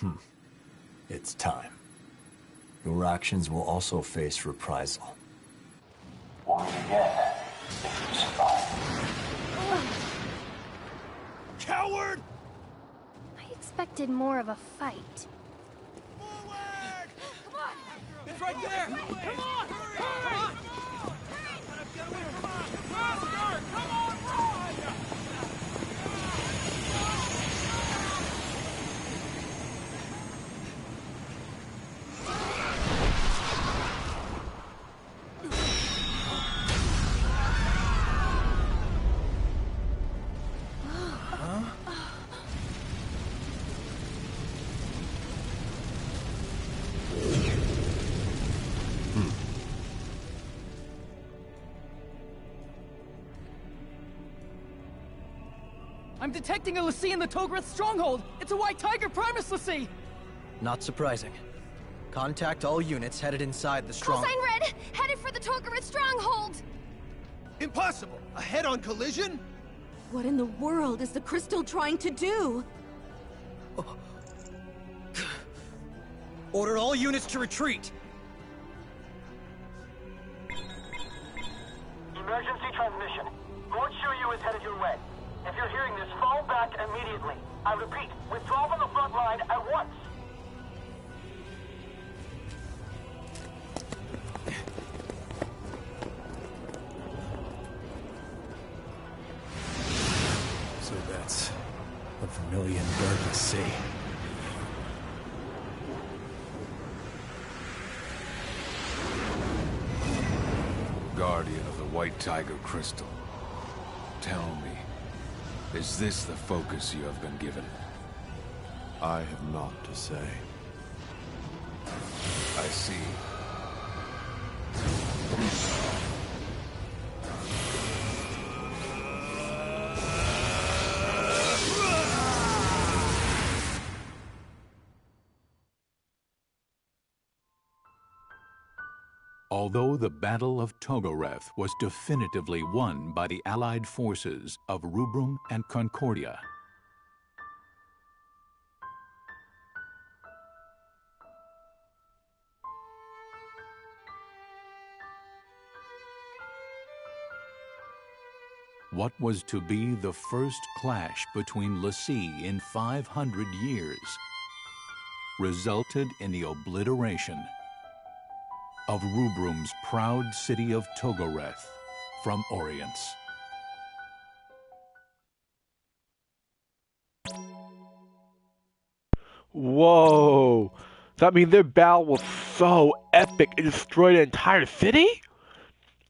Hmm. It's time. Your actions will also face reprisal. Only again if you survive. Coward! I expected more of a fight. Forward! Come on! It's right there! Come on! I'm detecting a l'Cie in the Togoreth stronghold! It's a White Tiger Primus l'Cie! Not surprising. Contact all units headed inside the strong... Cosine Red, headed for the Togoreth stronghold! Impossible! A head-on collision? What in the world is the crystal trying to do? Order all units to retreat! Emergency transmission. Lord Shiryu is headed your way. If you're hearing this, fall back immediately. I repeat, withdraw from the front line at once. So that's the Vermilion Bird to see. Guardian of the White Tiger Crystal. Tell me, is this the focus you have been given? I have naught to say. I see. Although the Battle of Togoreth was definitively won by the Allied forces of Rubrum and Concordia, what was to be the first clash between l'Cie in 500 years resulted in the obliteration of Rubrum's proud city of Togoreth from Orience. Whoa! Does that mean their battle was so epic it destroyed an entire city?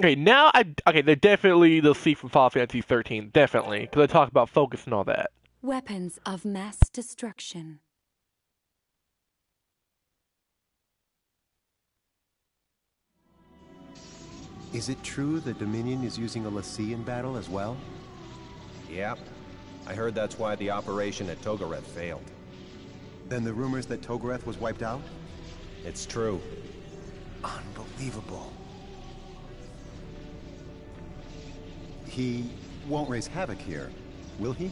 Okay, now I okay, they're definitely the C from Final Fantasy 13, definitely, because I talk about focus and all that. Weapons of mass destruction. Is it true the Dominion is using a l'Cie in battle as well? Yep. I heard that's why the operation at Togoreth failed. Then the rumors that Togoreth was wiped out? It's true. Unbelievable. He won't raise havoc here, will he?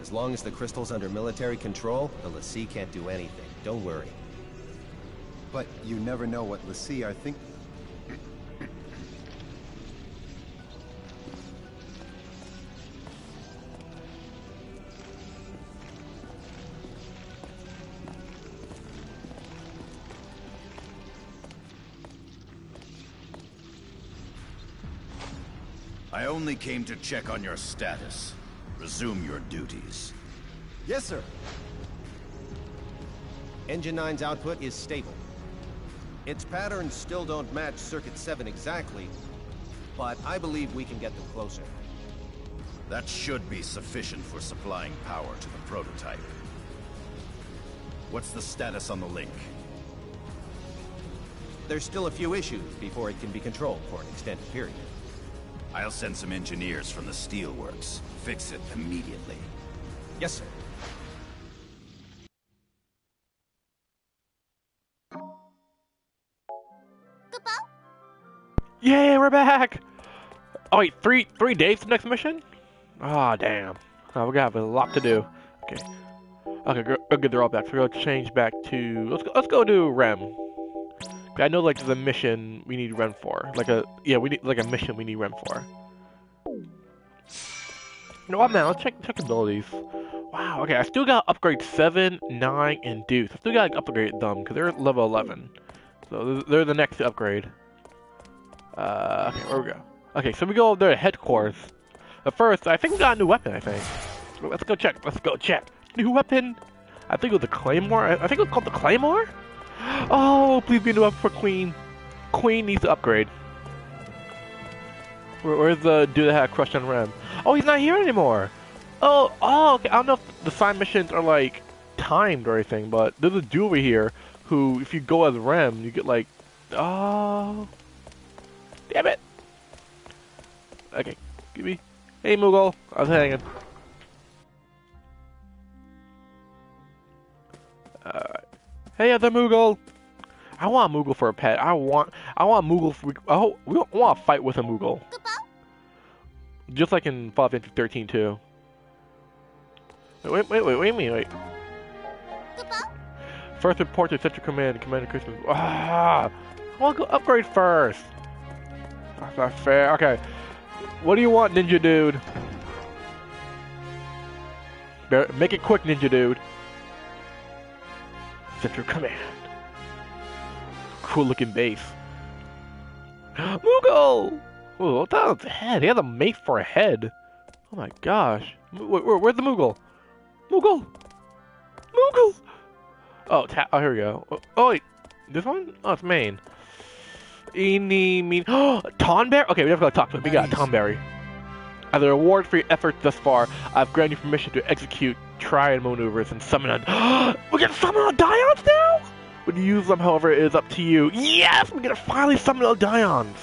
As long as the crystal's under military control, the l'Cie can't do anything. Don't worry. But you never know what l'Cie are think... only came to check on your status. Resume your duties. Yes, sir. Engine 9's output is stable. Its patterns still don't match Circuit 7 exactly, but I believe we can get them closer. That should be sufficient for supplying power to the prototype. What's the status on the link? There's still a few issues before it can be controlled for an extended period. I'll send some engineers from the steelworks. Fix it immediately. Yes, sir. Goodbye. Yeah, we're back! Oh wait, three three days to the next mission? Ah, oh, damn. Oh, we're gonna a lot to do. Okay. Okay, good. Okay, they're all back. So we're gonna change back to let's go. Let's go to Rem. I know like there's a mission we need Rem for. Like a yeah, we need like a mission we need Rem for. No, what man? Let's check check abilities. Wow. Okay, I still got upgrade seven, nine, and Deuce. I still got to upgrade them because they're level eleven. So they're the next upgrade. Uh, okay, where we go? Okay, so we go over there to headquarters. But first, I think we got a new weapon. I think. Let's go check. Let's go check. New weapon. I think it was the Claymore. I think it was called the Claymore. Oh, please be new weapon for Queen. Queen needs to upgrade. Where, where's the dude that had a crush on Rem? Oh, he's not here anymore. Oh, oh, okay. I don't know if the side missions are like timed or anything, but there's a dude over here who, if you go as Rem, you get like, oh, damn it. Okay, give me. Hey, Moogle. I was hanging. Hey, other Moogle. I want Moogle for a pet. I want, I want Moogle. Oh, we want to fight with a Moogle. Just like in Final Fantasy 13 too. Wait, wait, wait, wait, wait, wait. First report to Central Command, Commander Christmas. Ah, I want to go upgrade first. That's not fair. Okay, what do you want, Ninja Dude? Make it quick, Ninja Dude. Central Command. Cool looking base. Moogle! Oh, that's a head. He has a mate for a head. Oh my gosh. Where, where, where's the Moogle? Moogle! Moogle! Oh, oh, here we go. Oh, oh, wait. This one? Oh, it's main. Eeny, mean. Oh, Tonberry? Okay, we have to talk to him. We got Tonberry. As a reward for your efforts thus far, I've granted you permission to execute triad maneuvers and summon a. we can summon a Dions now? When you use them, however, it is up to you. Yes! We're gonna finally summon a Dions!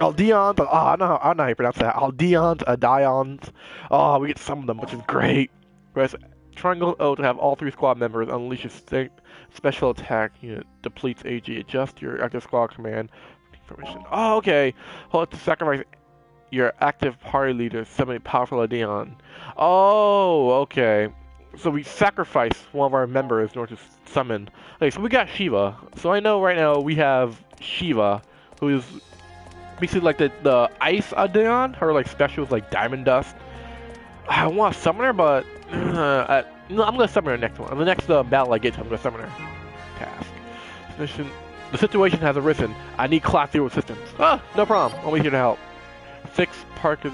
Aldeons, oh, ah, I don't know, I don't know how you pronounce that. Aldeons, Dions. Oh, ah, we get some of them, which is great. Press Triangle O to have all three squad members unleash a special attack unit. Depletes AG. Adjust your active squad command. Information. Oh, okay. Hold to sacrifice your active party leader, summon a powerful Aldeon. Oh, okay. So we sacrifice one of our members in order to summon. Okay, so we got Shiva. So I know right now we have Shiva, who is basically like the, the ice Aldeon. Her like special is like diamond dust. I want to summon her, but uh, I, no, I'm gonna summon her next one. On the next uh, battle I get to, I'm gonna summon her. Task. Mission. The situation has arisen. I need class zero assistance. Ah, no problem. Be here to help. Six Parkers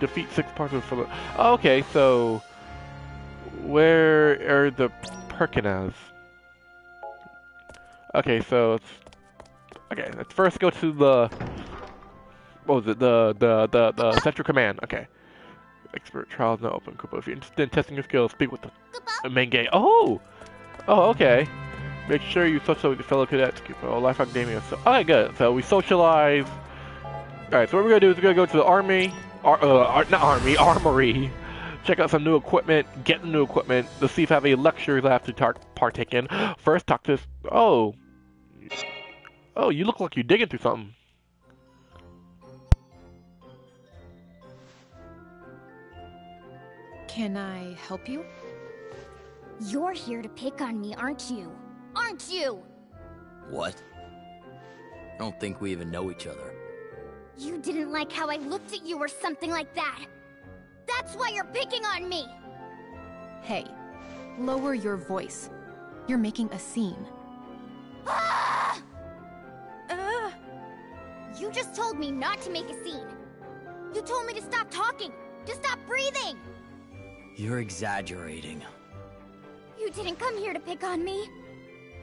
defeat six Parkers for the. Oh, okay, so where are the Perkinas? Okay, so it's okay. Let's first go to the what was it? The the the the Central Command. Okay. Expert trials now open. Kupo, if you're interested in testing your skills, speak with the main gate. Oh, oh, okay. Make sure you socialize with your fellow cadets. Kupo, Life Akademeia. So, okay, good. So we socialize. All right. So what we're gonna do is we're gonna go to the army. Ar uh, not army, armory. Check out some new equipment. Get the new equipment. To see if I have any lectures I have to partake in. First, talk to this. Oh. Oh, you look like you're digging through something. Can I help you? You're here to pick on me, aren't you? Aren't you? What? I don't think we even know each other. You didn't like how I looked at you or something like that. That's why you're picking on me! Hey, lower your voice. You're making a scene. Ah! Uh, you just told me not to make a scene. You told me to stop talking, to stop breathing! You're exaggerating. You didn't come here to pick on me.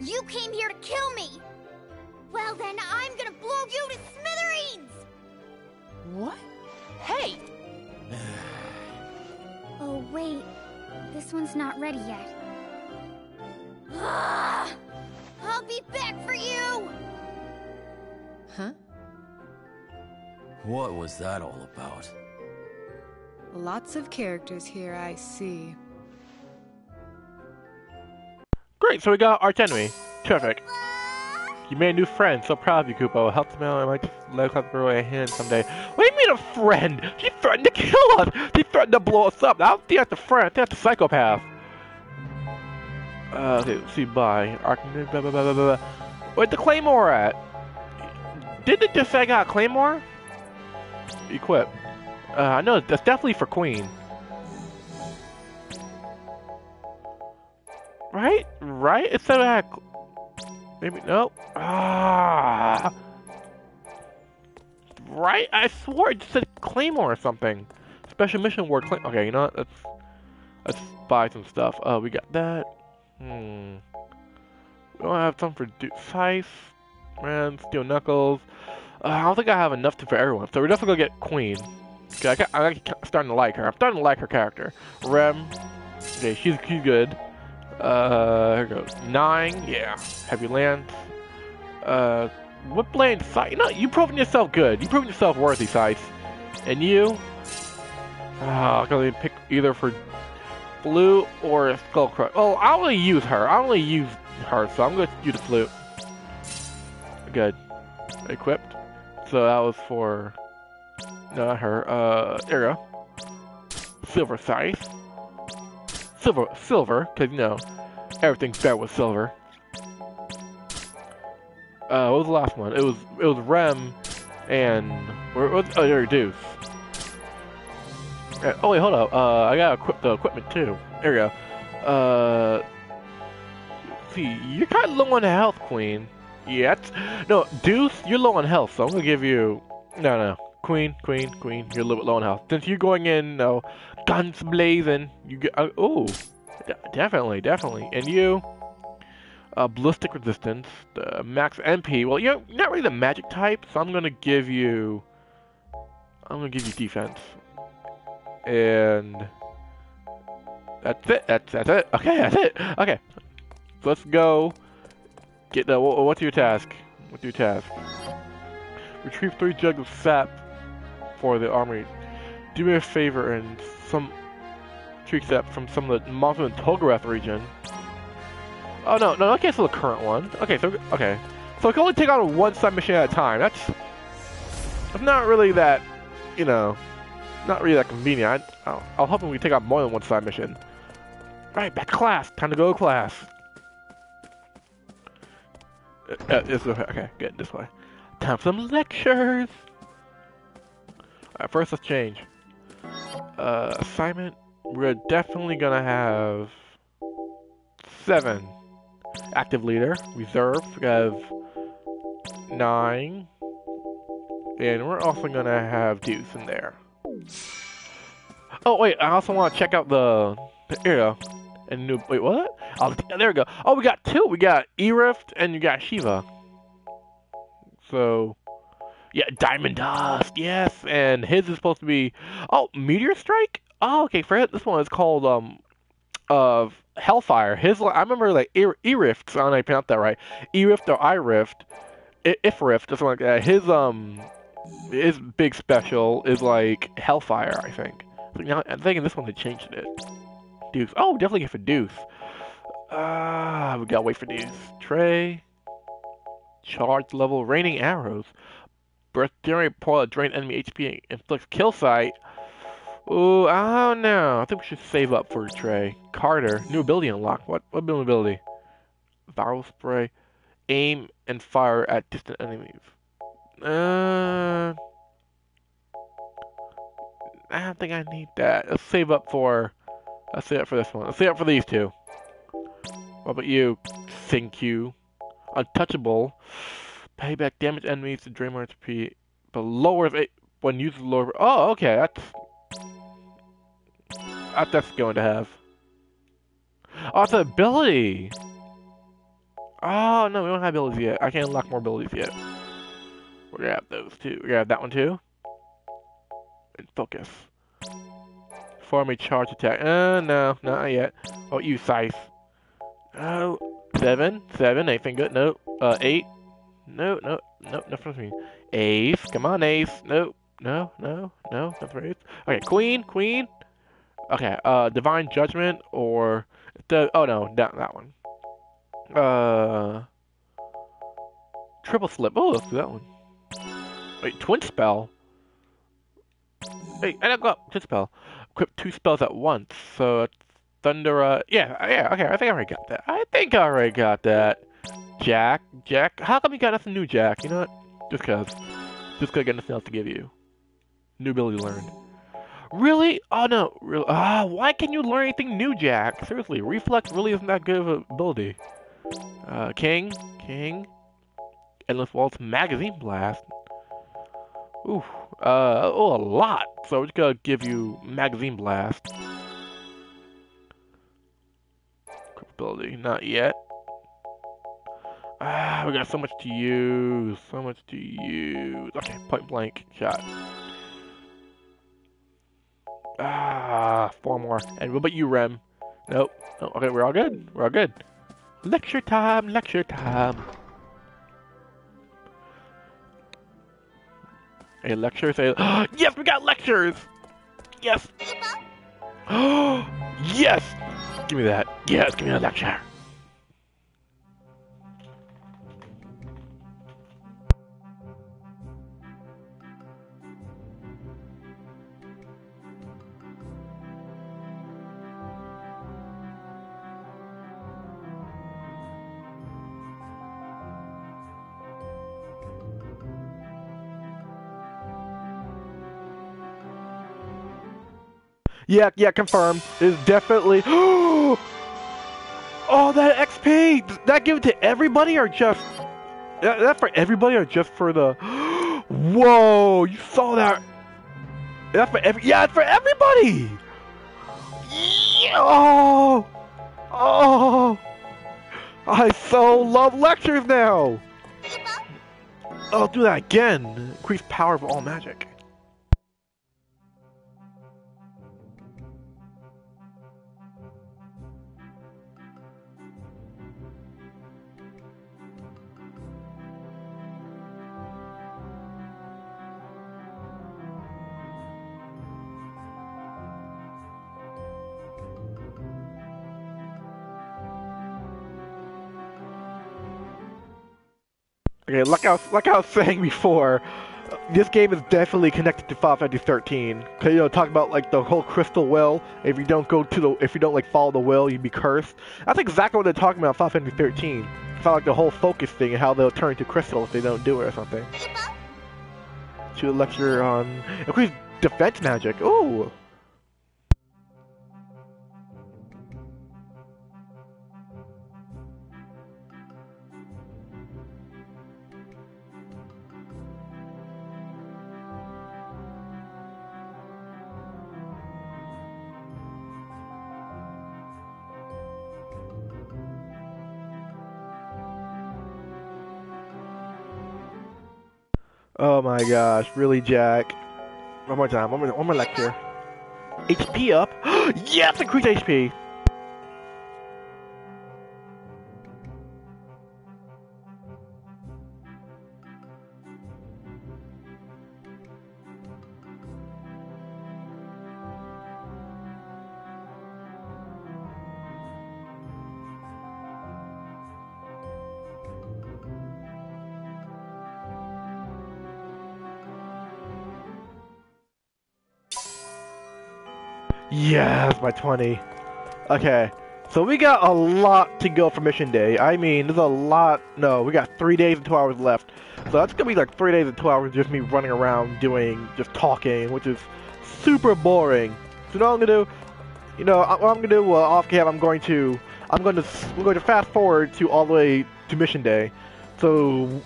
You came here to kill me. Well then, I'm gonna blow you to smithereens! What? Hey! Oh, wait. This one's not ready yet. Ah! I'll be back for you! Huh? What was that all about? Lots of characters here, I see. Great, so we got Arch Enemy. Terrific. You made a new friend, so proud of you, Kupo. Help them out, I might just let us throw a hand someday. What a friend? He threatened to kill us! He threatened to blow us up! I don't think that's a friend, I think that's a psychopath. Uh, okay, let's see, bye. Blah, blah, blah, blah. Where'd the Claymore at? Did it just say I got a Claymore? Equip. Uh, I know, that's definitely for Queen. Right? Right? It said I had... Maybe, no. Ah! Right? I swore it just said Claymore or something. Special mission word claim. Okay, you know what? Let's, let's buy some stuff. Uh, we got that. Hmm. We don't have some for du Sice, man, Steel Knuckles. Uh, I don't think I have enough to, for everyone, so we're definitely gonna get Queen. Okay, I, am starting to like her. I'm starting to like her character. Rem. Okay, she's she's good. Uh, here goes. Nine, yeah. Heavy Lance. Uh, what blade? Sice? No, you proven yourself good. You proven yourself worthy, Sice. And you? Uh, I'm gonna pick either for Flute or Skullcrush. Oh, I only use her. I only use her, so I'm gonna use the Flute. Good. Equipped. So that was for not her. Uh, Era. Silver Scythe. Silver, silver, because you know everything's better with silver. Uh, what was the last one? It was it was Rem and or, oh, there Deuce. Uh, oh wait, hold up. Uh, I gotta equip the equipment too. There we go. Uh, see, you're kind of low on health, Queen. Yeah, no, Deuce, you're low on health, so I'm gonna give you no, no. Queen, Queen, Queen, you're a little bit low on health. Since you're going in, no, guns blazing, you get, uh, oh, definitely, definitely. And you, uh, ballistic resistance, the max MP, well, you're not really the magic type, so I'm gonna give you, I'm gonna give you defense. And that's it, that's, that's it, okay, that's it, okay. Let's go get the, what's your task? What's your task? Retrieve three jugs of sap for the armory. Do me a favor and some tree sap from some of the monsters in Togoreth region. Oh no, no, okay, so the current one. Okay, so okay, so I can only take on one side mission at a time. That's that's not really that, you know, not really that convenient. I, I, I was hoping we take on more than one side mission. Right, back to class. Time to go to class. Uh, uh, this way. Okay, good. This way. Time for some lectures. Alright, first let's change. Uh, assignment. We're definitely gonna have seven. Active leader. Reserve. We have nine. And we're also gonna have Deuce in there. Oh wait, I also want to check out the, the area. And new. Wait, what? Oh, there we go. Oh, we got two. We got Erift and you got Shiva. So yeah, Diamond Dust, yes, and his is supposed to be oh Meteor Strike. Oh, okay, for this one is called um of Hellfire. His I remember like E Rift. I don't know if I pronounced that right. E Rift or I Rift, If Rift, something like that. His um his big special is like Hellfire. I think. Now I'm thinking this one they changed it. Deuce. Oh, definitely get for Deuce. Ah, uh, we gotta wait for Deuce. Trey. Charge level, raining arrows. Breath generate pour drain enemy HP inflicts Killsight. Ooh, I don't know. I think we should save up for a Trey. Cater, new ability unlocked. What what new ability? Viral spray. Aim and fire at distant enemies. Uh, I don't think I need that. Let's save up for. Let's save up for this one. Let's save up for these two. What about you? Thank you. Untouchable. Payback damage enemies to drain more HP, but lowers it when used lower. Oh, okay, that's that's going to have. Oh, an ability. Oh no, we don't have abilities yet. I can't unlock more abilities yet. We're gonna have those two. We're gonna have that one too. And focus. Form a charge attack. Uh, no, not yet. Oh, you Sice. Oh, seven, seven, anything good? No. Uh, eight. No, no, no, nothing for me. Ace, come on, Ace. No, no, no, no, nothing for Ace. Okay, Queen, Queen. Okay, uh, Divine Judgment or the oh no, that that one. Uh, Triple Slip. Oh, let's do that one. Wait, Twin Spell. Wait, I got Twin Spell. Equip two spells at once, so Thundera. Yeah, yeah, okay, I think I already got that. I think I already got that. Jack, Jack, how come you got nothing new, Jack? You know what? Just cause. Just cause I got nothing else to give you. New ability learned. Really? Oh no, really? Ah, why can you learn anything new, Jack? Seriously, Reflex really isn't that good of an ability. Uh, King, King, Endless Waltz, Magazine Blast. Ooh, uh, oh, a lot. So we're just gonna give you Magazine Blast. Ability, not yet. Ah, we got so much to use, so much to use. Okay, point blank shot. Ah, four more. And what about you, Rem? Nope. Oh, okay, we're all good. We're all good. Lecture time, lecture time. A lecture say, yes, we got lectures! Yes! yes! Give me that. Yes, give me a lecture. Yeah, yeah, confirmed. It's definitely. oh, that XP! Does that give it to everybody or just. That, that for everybody or just for the. Whoa! You saw that? That's for every. Yeah, it's for everybody! Yeah! Oh! Oh! I so love lectures now! I'll do that again. Increase power of all magic. Okay, like I was, like I was saying before, this game is definitely connected to Final Fantasy 13. Cause you know, talk about like the whole crystal well. If you don't go to the, if you don't like follow the well, you'd be cursed. That's exactly what they're talking about Final Fantasy 13. It's like the whole focus thing and how they'll turn to crystal if they don't do it or something. To a lecture on increase defense magic. Ooh. Oh my gosh, really, Jack? One more time, one more, one more lecture. HP up? yes, increase HP! Yes, my 20. Okay, so we got a lot to go for mission day. I mean, there's a lot. No, we got three days and two hours left. So that's gonna be like three days and two hours just me running around doing, just talking, which is super boring. So what I'm gonna do, you know, what I'm gonna do off cam, I'm going to, I'm going to, we're going to fast forward to all the way to mission day. So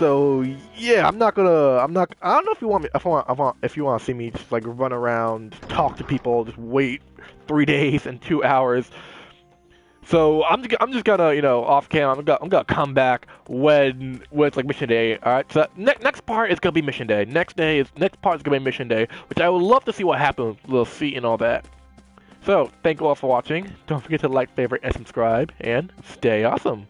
so yeah, I'm not gonna. I'm not. I don't know if you want me. If, I want, I want, if you want to see me just like run around, talk to people, just wait three days and two hours. So I'm just, I'm just gonna you know off cam. I'm gonna I'm gonna come back when when it's like mission day. All right. So next next part is gonna be mission day. Next day is next part is gonna be mission day, which I would love to see what happens. Little feet and all that. So thank you all for watching. Don't forget to like, favorite, and subscribe, and stay awesome.